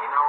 you know,